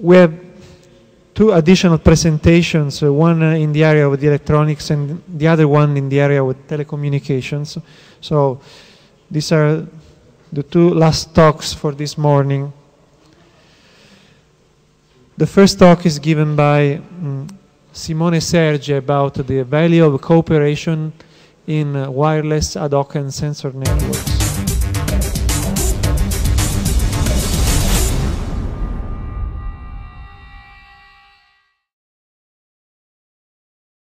We have two additional presentations, uh, one uh, in the area of the electronics and the other one in the area of telecommunications. So these are the two last talks for this morning. The first talk is given by mm, Simone Sergi about the value of cooperation in uh, wireless ad hoc and sensor networks.